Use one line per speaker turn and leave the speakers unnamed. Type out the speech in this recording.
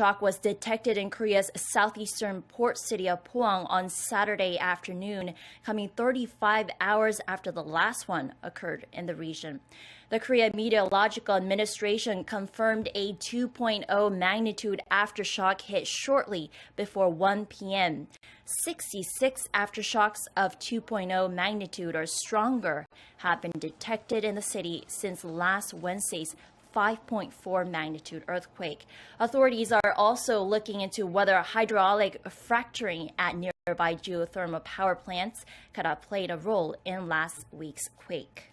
aftershock was detected in Korea's southeastern port city of Pohang on Saturday afternoon, coming 35 hours after the last one occurred in the region. The Korea Meteorological Administration confirmed a 2.0 magnitude aftershock hit shortly before 1 p.m. 66 aftershocks of 2.0 magnitude or stronger have been detected in the city since last Wednesday's 5.4 magnitude earthquake. Authorities are also looking into whether hydraulic fracturing at nearby geothermal power plants could have played a role in last week's quake.